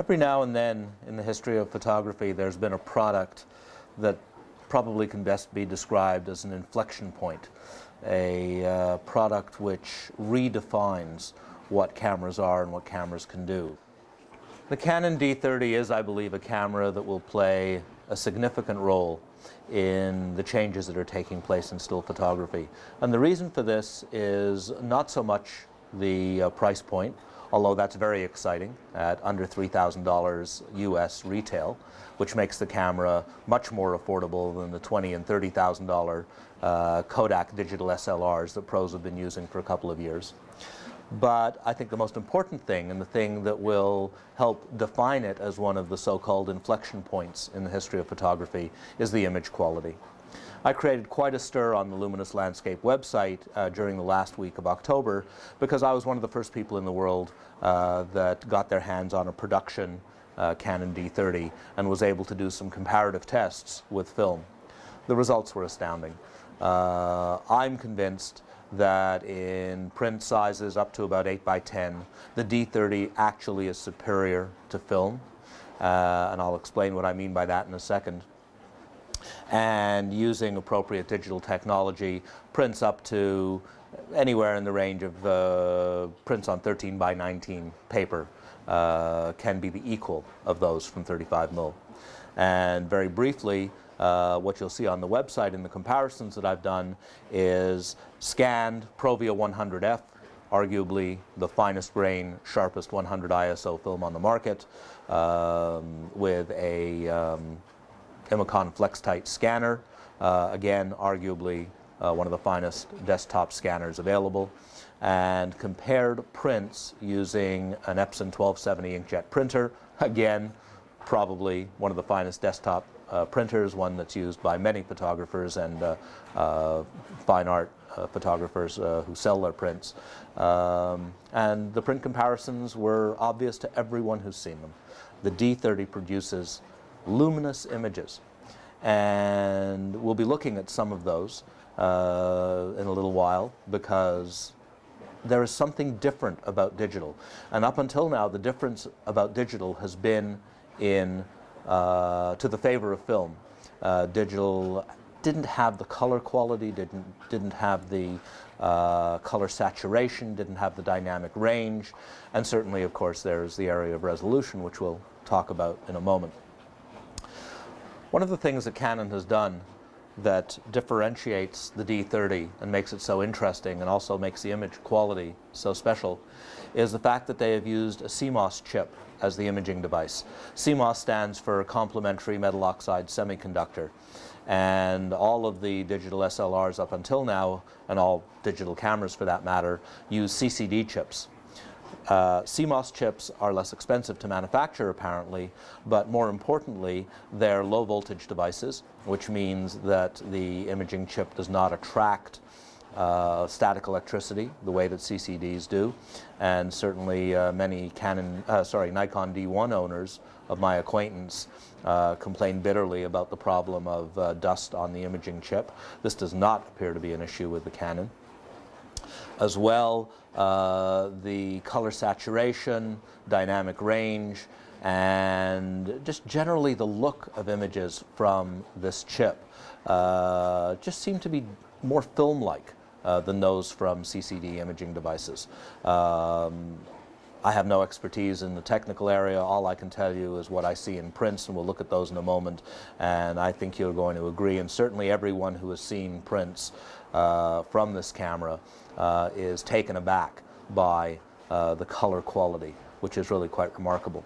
Every now and then in the history of photography, there's been a product that probably can best be described as an inflection point, a uh, product which redefines what cameras are and what cameras can do. The Canon D30 is, I believe, a camera that will play a significant role in the changes that are taking place in still photography. And the reason for this is not so much the uh, price point, although that's very exciting at under $3,000 US retail, which makes the camera much more affordable than the 20 and $30,000 uh, Kodak digital SLRs that pros have been using for a couple of years. But I think the most important thing, and the thing that will help define it as one of the so-called inflection points in the history of photography, is the image quality. I created quite a stir on the Luminous Landscape website uh, during the last week of October because I was one of the first people in the world uh, that got their hands on a production uh, Canon D30 and was able to do some comparative tests with film. The results were astounding. Uh, I'm convinced that in print sizes up to about 8 by 10, the D30 actually is superior to film. Uh, and I'll explain what I mean by that in a second and using appropriate digital technology, prints up to anywhere in the range of uh, prints on 13 by 19 paper uh, can be the equal of those from 35 mil. And very briefly, uh, what you'll see on the website in the comparisons that I've done is scanned Provia 100F, arguably the finest grain, sharpest 100 ISO film on the market, um, with a um, Imacon FlexTight scanner. Uh, again, arguably uh, one of the finest desktop scanners available. And compared prints using an Epson 1270 inkjet printer. Again, probably one of the finest desktop uh, printers, one that's used by many photographers and uh, uh, fine art uh, photographers who sell their prints. Um, and the print comparisons were obvious to everyone who's seen them. The D30 produces luminous images. And we'll be looking at some of those uh, in a little while because there is something different about digital. And up until now, the difference about digital has been in uh, to the favor of film. Uh, digital didn't have the color quality, didn't, didn't have the uh, color saturation, didn't have the dynamic range, and certainly, of course, there's the area of resolution, which we'll talk about in a moment. One of the things that Canon has done that differentiates the D30 and makes it so interesting and also makes the image quality so special is the fact that they have used a CMOS chip as the imaging device. CMOS stands for complementary metal oxide semiconductor and all of the digital SLRs up until now and all digital cameras for that matter use CCD chips uh, CMOS chips are less expensive to manufacture apparently, but more importantly, they're low voltage devices, which means that the imaging chip does not attract uh, static electricity the way that CCDs do. And certainly uh, many Canon, uh, sorry, Nikon D1 owners of my acquaintance uh, complain bitterly about the problem of uh, dust on the imaging chip. This does not appear to be an issue with the Canon. As well, uh, the color saturation, dynamic range, and just generally the look of images from this chip uh, just seem to be more film-like uh, than those from CCD imaging devices. Um, I have no expertise in the technical area. All I can tell you is what I see in prints, and we'll look at those in a moment. And I think you're going to agree, and certainly everyone who has seen prints uh, from this camera uh, is taken aback by uh, the color quality, which is really quite remarkable.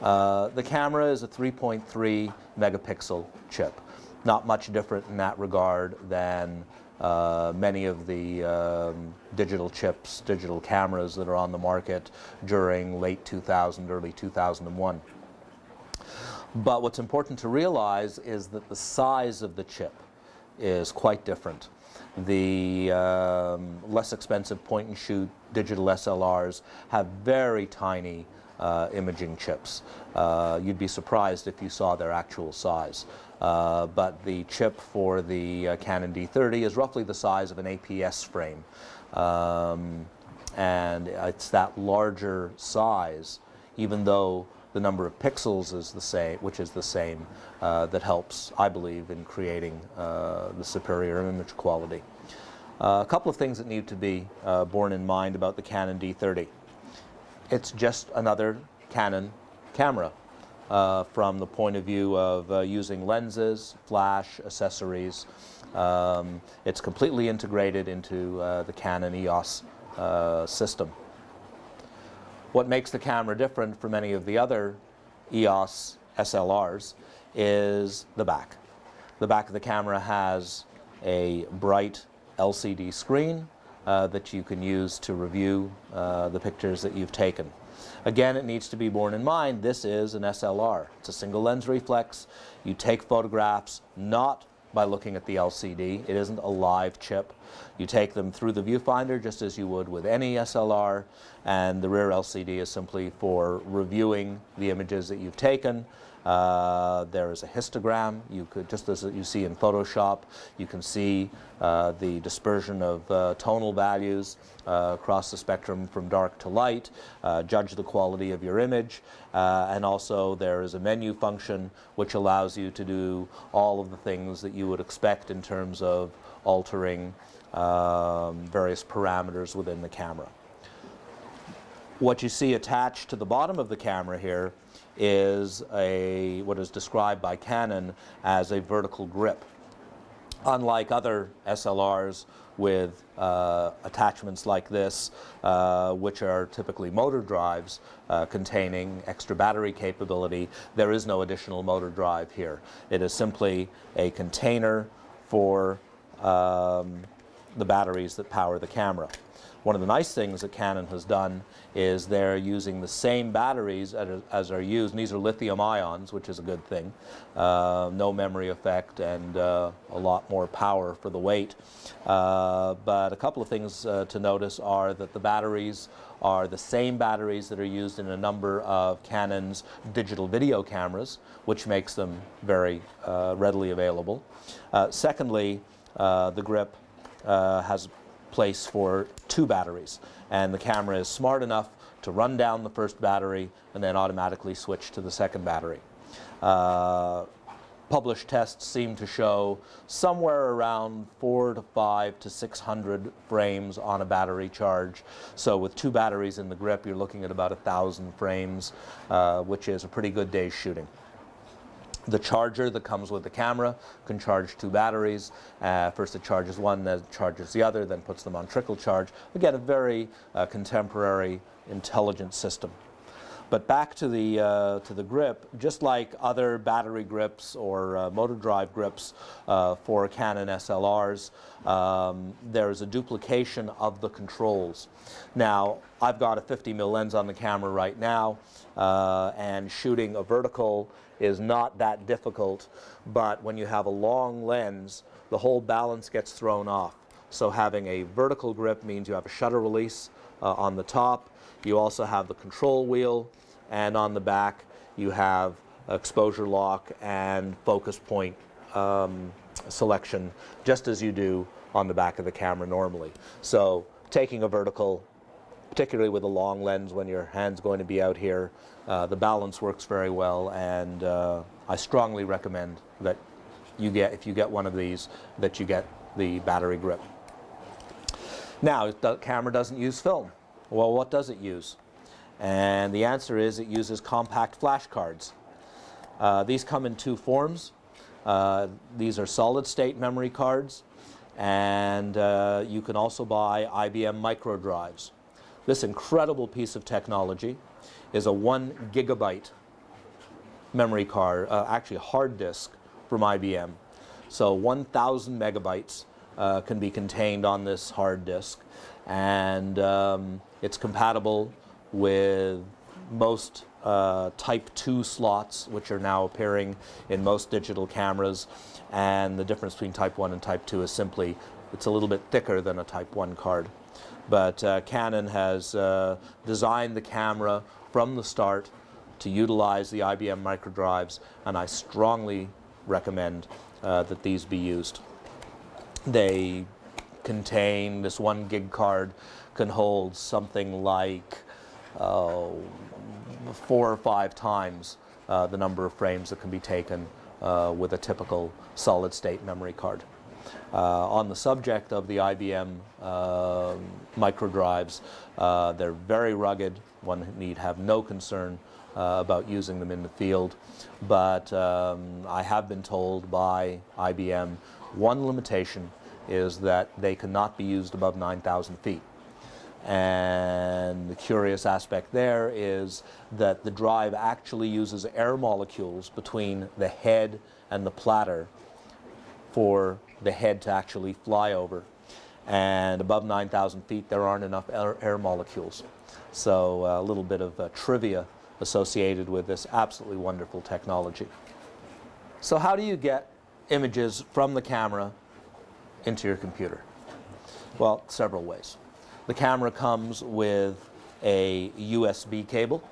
Uh, the camera is a 3.3 megapixel chip. Not much different in that regard than uh, many of the um, digital chips, digital cameras that are on the market during late 2000, early 2001. But what's important to realize is that the size of the chip is quite different. The um, less expensive point and shoot digital SLRs have very tiny uh, imaging chips. Uh, you'd be surprised if you saw their actual size. Uh, but the chip for the uh, Canon D30 is roughly the size of an APS frame. Um, and it's that larger size, even though the number of pixels is the same, which is the same, uh, that helps, I believe, in creating uh, the superior image quality. Uh, a couple of things that need to be uh, borne in mind about the Canon D30. It's just another Canon camera uh, from the point of view of uh, using lenses, flash, accessories. Um, it's completely integrated into the Canon EOS system. What makes the camera different from any of the other EOS SLRs is the back. The back of the camera has a bright LCD screen uh, that you can use to review uh, the pictures that you've taken. Again, it needs to be borne in mind this is an SLR. It's a single lens reflex. You take photographs not by looking at the LCD. It isn't a live chip. You take them through the viewfinder just as you would with any SLR, and the rear LCD is simply for reviewing the images that you've taken uh, there is a histogram. You could, just as you see in Photoshop, you can see uh, the dispersion of uh, tonal values uh, across the spectrum from dark to light, uh, judge the quality of your image, uh, and also there is a menu function which allows you to do all of the things that you would expect in terms of altering um, various parameters within the camera. What you see attached to the bottom of the camera here is a, what is described by Canon as a vertical grip. Unlike other SLRs with uh, attachments like this, uh, which are typically motor drives uh, containing extra battery capability, there is no additional motor drive here. It is simply a container for um, the batteries that power the camera. One of the nice things that Canon has done is they're using the same batteries as are used, and these are lithium ions, which is a good thing. Uh, no memory effect and uh, a lot more power for the weight. Uh, but a couple of things uh, to notice are that the batteries are the same batteries that are used in a number of Canon's digital video cameras, which makes them very uh, readily available. Uh, secondly, the grip has place for two batteries. And the camera is smart enough to run down the first battery and then automatically switch to the second battery. Uh, published tests seem to show somewhere around four to five to 600 frames on a battery charge. So with two batteries in the grip, you're looking at about a thousand frames, uh, which is a pretty good day's shooting. The charger that comes with the camera can charge two batteries. Uh, first it charges one, then charges the other, then puts them on trickle charge. Again, a very uh, contemporary, intelligent system. But back to the, uh, to the grip, just like other battery grips or uh, motor drive grips uh, for Canon SLRs, um, there's a duplication of the controls. Now, I've got a 50 mm lens on the camera right now, uh, and shooting a vertical is not that difficult, but when you have a long lens, the whole balance gets thrown off. So having a vertical grip means you have a shutter release uh, on the top. You also have the control wheel, and on the back you have exposure lock and focus point um, selection, just as you do on the back of the camera normally. So taking a vertical particularly with a long lens when your hand's going to be out here. Uh, the balance works very well, and uh, I strongly recommend that you get, if you get one of these, that you get the battery grip. Now, the camera doesn't use film. Well, what does it use? And the answer is it uses compact flash cards. Uh, these come in two forms. Uh, these are solid state memory cards, and uh, you can also buy IBM micro drives. This incredible piece of technology is a one gigabyte memory card, uh, actually a hard disk from IBM. So 1,000 megabytes uh, can be contained on this hard disk, and um, it's compatible with most uh, Type 2 slots, which are now appearing in most digital cameras. And the difference between Type 1 and Type 2 is simply it's a little bit thicker than a Type 1 card. But uh, Canon has uh, designed the camera from the start to utilize the IBM microdrives, and I strongly recommend uh, that these be used. They contain, this one gig card can hold something like four or five times uh, the number of frames that can be taken uh, with a typical solid state memory card. Uh, on the subject of the IBM uh, microdrives, uh, they're very rugged. One need have no concern uh, about using them in the field. But um, I have been told by IBM one limitation is that they cannot be used above 9,000 feet. And the curious aspect there is that the drive actually uses air molecules between the head and the platter for the head to actually fly over. And above 9,000 feet, there aren't enough air, air molecules. So uh, a little bit of uh, trivia associated with this absolutely wonderful technology. So how do you get images from the camera into your computer? Well, several ways. The camera comes with a USB cable,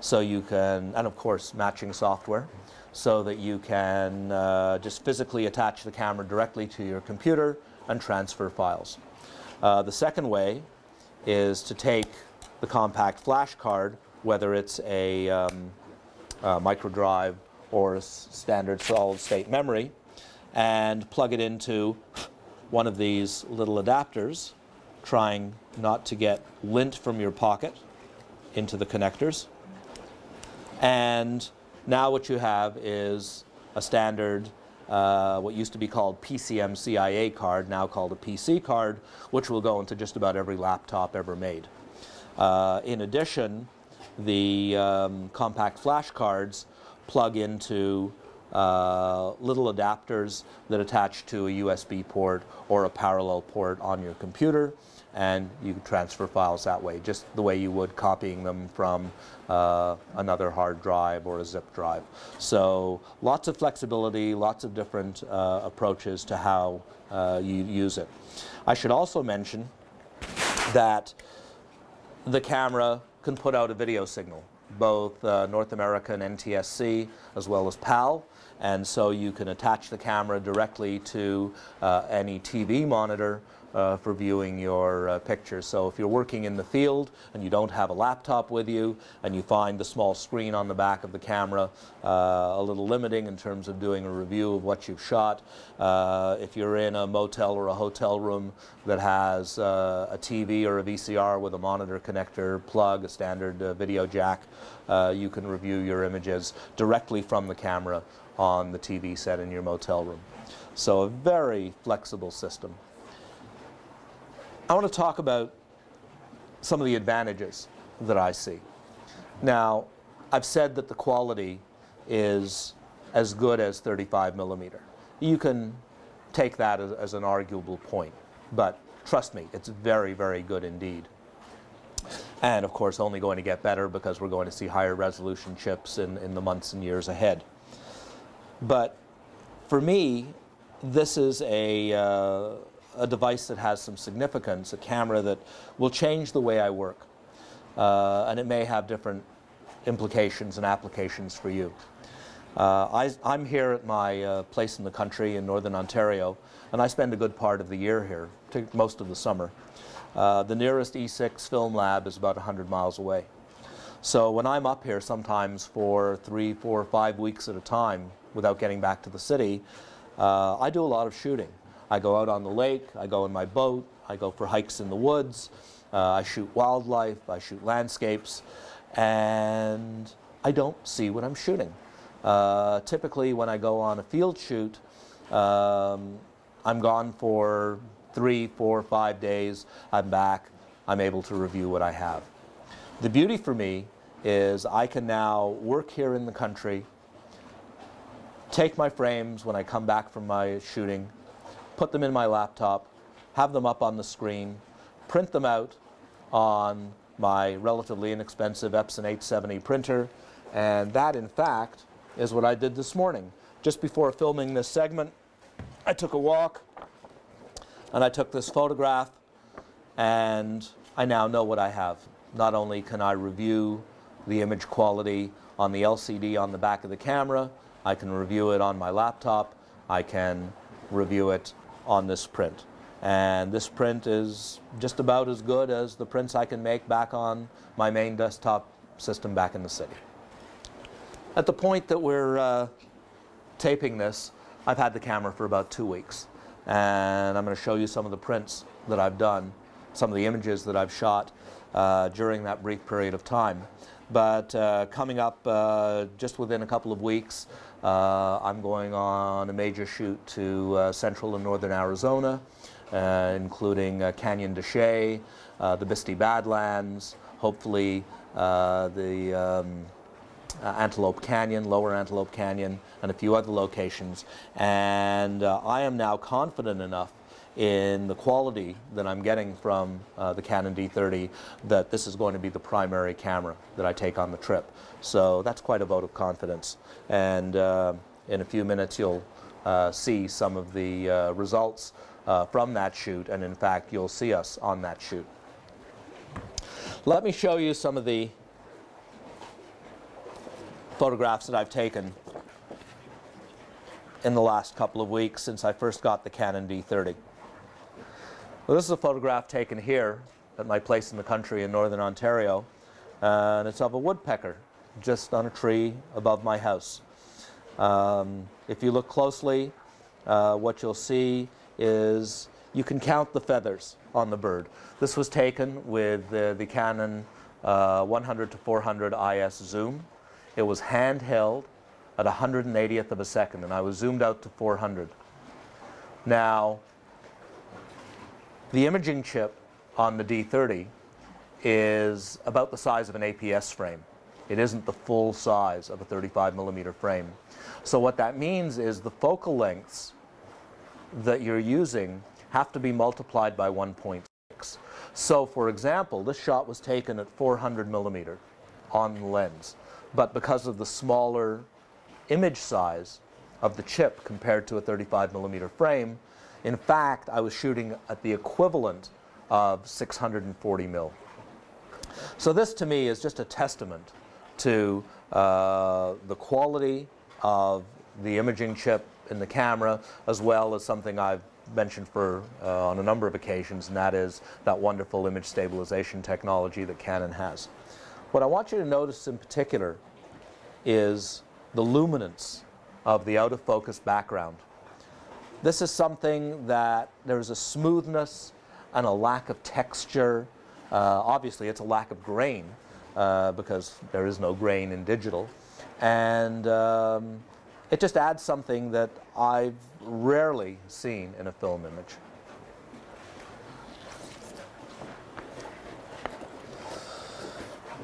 so you can, and of course matching software, so that you can uh, just physically attach the camera directly to your computer and transfer files. Uh, the second way is to take the compact flash card, whether it's a, um, a micro drive or a standard solid state memory, and plug it into one of these little adapters, trying not to get lint from your pocket into the connectors. And now what you have is a standard, uh, what used to be called PCMCIA card, now called a PC card, which will go into just about every laptop ever made. Uh, in addition, the um, compact flash cards plug into uh, little adapters that attach to a USB port or a parallel port on your computer and you can transfer files that way, just the way you would copying them from uh, another hard drive or a zip drive. So lots of flexibility, lots of different uh, approaches to how uh, you use it. I should also mention that the camera can put out a video signal, both uh, North American NTSC as well as PAL and so you can attach the camera directly to uh, any TV monitor uh, for viewing your uh, pictures. So if you're working in the field and you don't have a laptop with you and you find the small screen on the back of the camera uh, a little limiting in terms of doing a review of what you've shot, uh, if you're in a motel or a hotel room that has uh, a TV or a VCR with a monitor connector plug, a standard video jack, you can review your images directly from the camera on the TV set in your motel room. So a very flexible system. I want to talk about some of the advantages that I see. Now, I've said that the quality is as good as 35 millimeter. You can take that as, as, an arguable point, but trust me, it's very, very good indeed. And of course, only going to get better because we're going to see higher resolution chips in, in the months and years ahead. But for me, this is a, uh, a device that has some significance, a camera that will change the way I work. Uh, and it may have different implications and applications for you. Uh, I, am here at my uh, place in the country in northern Ontario, and I spend a good part of the year here, most of the summer. Uh, the nearest E6 film lab is about 100 miles away. So when I'm up here sometimes for three, four, five weeks at a time without getting back to the city, uh, I do a lot of shooting. I go out on the lake, I go in my boat, I go for hikes in the woods, uh, I shoot wildlife, I shoot landscapes, and I don't see what I'm shooting. Uh, typically, when I go on a field shoot, um, I'm gone for three, four, five days. I'm back. I'm able to review what I have. The beauty for me is I can now work here in the country, take my frames when I come back from my shooting, put them in my laptop, have them up on the screen, print them out on my relatively inexpensive Epson 870 printer, and that, in fact, is what I did this morning. Just before filming this segment, I took a walk, and I took this photograph, and I now know what I have. Not only can I review the image quality on the LCD on the back of the camera, I can review it on my laptop, I can review it on this print. And this print is just about as good as the prints I can make back on my main desktop system back in the city. At the point that we're uh, taping this, I've had the camera for about two weeks. And I'm going to show you some of the prints that I've done, some of the images that I've shot uh, during that brief period of time. But uh, coming up uh, just within a couple of weeks, uh, I'm going on a major shoot to uh, central and northern Arizona, uh, including Canyon de Chelly, the Bisti Badlands, hopefully the um, Antelope Canyon, Lower Antelope Canyon, and a few other locations. And I am now confident enough in the quality that I'm getting from uh, the Canon D30 that this is going to be the primary camera that I take on the trip. So that's quite a vote of confidence. And uh, in a few minutes you'll uh, see some of the uh, results uh, from that shoot and in fact you'll see us on that shoot. Let me show you some of the photographs that I've taken in the last couple of weeks since I first got the Canon D30. Well, this is a photograph taken here at my place in the country in northern Ontario, and it's of a woodpecker just on a tree above my house. Um, if you look closely, uh, what you'll see is you can count the feathers on the bird. This was taken with the, the Canon uh, 100 to 400 IS zoom. It was handheld at 180th of a second, and I was zoomed out to 400. Now, the imaging chip on the D30 is about the size of an APS frame. It isn't the full size of a 35 millimeter frame. So what that means is the focal lengths that you're using have to be multiplied by 1.6. So for example, this shot was taken at 400 millimeter on the lens. But because of the smaller image size of the chip compared to a 35 millimeter frame, in fact, I was shooting at the equivalent of 640 mil. So this to me is just a testament to uh, the quality of the imaging chip in the camera as well as something I've mentioned for uh, on a number of occasions and that is that wonderful image stabilization technology that Canon has. What I want you to notice in particular is the luminance of the out of focus background. This is something that there's a smoothness and a lack of texture. Uh, obviously, it's a lack of grain uh, because there is no grain in digital. And um, it just adds something that I've rarely seen in a film image.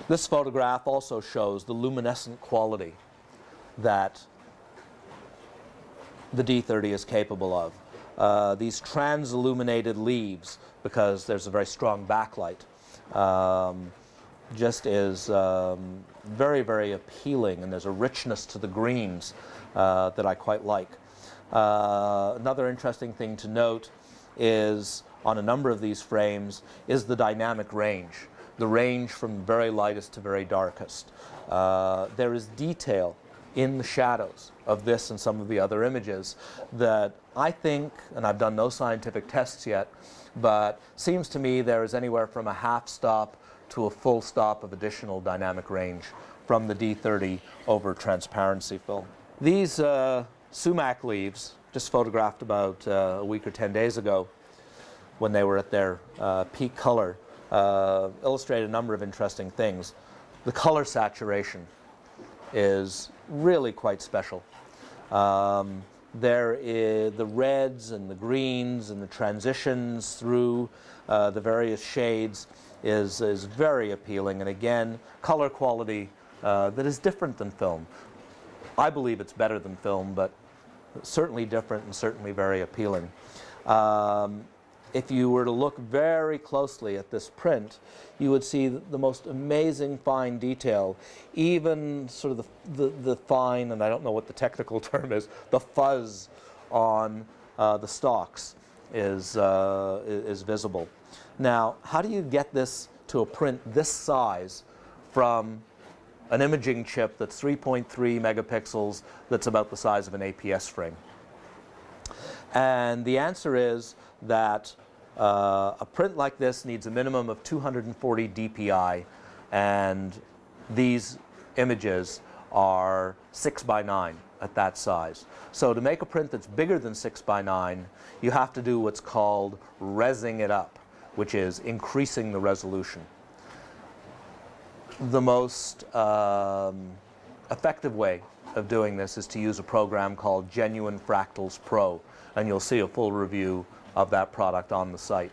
This photograph also shows the luminescent quality that the D30 is capable of. Uh, these trans-illuminated leaves, because there's a very strong backlight, um, just is um, very, very appealing, and there's a richness to the greens uh, that I quite like. Uh, another interesting thing to note is on a number of these frames is the dynamic range, the range from very lightest to very darkest. Uh, there is detail in the shadows of this and some of the other images that I think, and I've done no scientific tests yet, but seems to me there is anywhere from a half stop to a full stop of additional dynamic range from the D30 over transparency film. These uh, sumac leaves, just photographed about uh, a week or 10 days ago when they were at their uh, peak color, uh, illustrate a number of interesting things. The color saturation is really quite special. Um, there is the reds and the greens and the transitions through uh, the various shades is, is very appealing. And again, color quality uh, that is different than film. I believe it's better than film, but certainly different and certainly very appealing. Um, if you were to look very closely at this print, you would see the most amazing fine detail, even sort of the, the, the fine, and I don't know what the technical term is, the fuzz on uh, the stalks is, uh, is visible. Now, how do you get this to a print this size from an imaging chip that's 3.3 megapixels that's about the size of an APS frame? And the answer is that uh, a print like this needs a minimum of 240 dpi and these images are 6 by 9 at that size. So to make a print that's bigger than 6 by 9, you have to do what's called resing it up, which is increasing the resolution. The most um, effective way of doing this is to use a program called Genuine Fractals Pro, and you'll see a full review of that product on the site.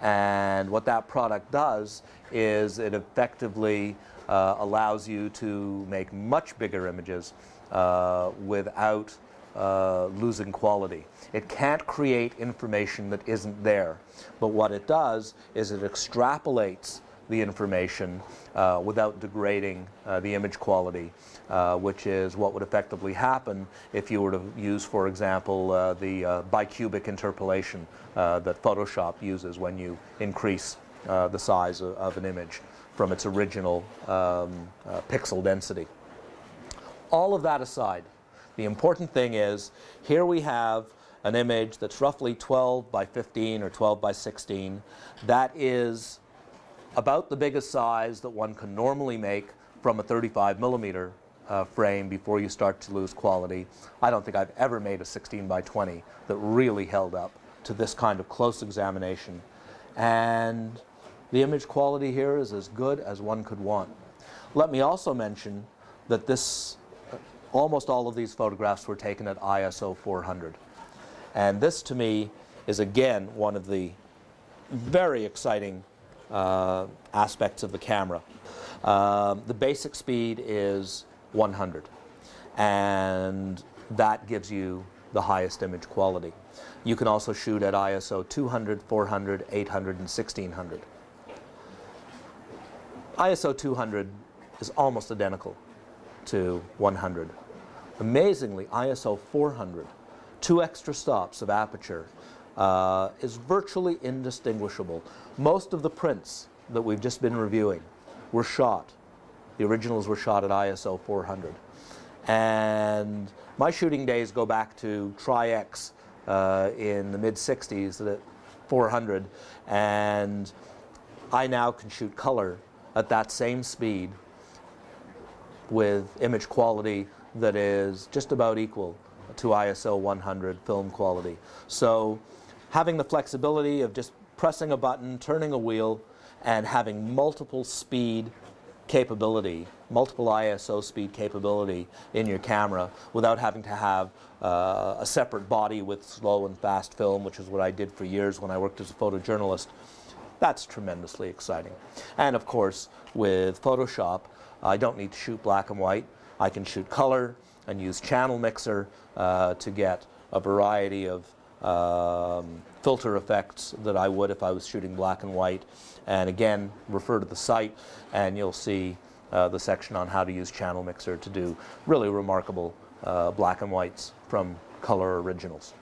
And what that product does is it effectively uh, allows you to make much bigger images uh, without uh, losing quality. It can't create information that isn't there, but what it does is it extrapolates the information uh, without degrading uh, the image quality, uh, which is what would effectively happen if you were to use, for example, uh, the uh, bicubic interpolation uh, that Photoshop uses when you increase the size of, of, an image from its original um, pixel density. All of that aside, the important thing is here we have an image that's roughly 12 by 15 or 12 by 16. That is about the biggest size that one can normally make from a 35 millimeter uh, frame before you start to lose quality. I don't think I've ever made a 16 by 20 that really held up to this kind of close examination. And the image quality here is as good as one could want. Let me also mention that this, almost all of these photographs were taken at ISO 400. And this to me is again one of the very exciting uh, aspects of the camera. Um, the basic speed is 100 and that gives you the highest image quality. You can also shoot at ISO 200, 400, 800, and 1600. ISO 200 is almost identical to 100. Amazingly, ISO 400, two extra stops of aperture uh, is virtually indistinguishable. Most of the prints that we've just been reviewing were shot. The originals were shot at ISO 400. And my shooting days go back to Tri-X uh, in the mid-60s at 400. And I now can shoot color at that same speed with image quality that is just about equal to ISO 100 film quality. So having the flexibility of just pressing a button, turning a wheel, and having multiple speed capability, multiple ISO speed capability in your camera without having to have uh, a separate body with slow and fast film, which is what I did for years when I worked as a photojournalist. That's tremendously exciting. And of course, with Photoshop, I don't need to shoot black and white. I can shoot color and use channel mixer uh, to get a variety of um, filter effects that I would if I was shooting black and white. And again, refer to the site and you'll see uh, the section on how to use Channel Mixer to do really remarkable uh, black and whites from color originals.